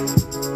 Música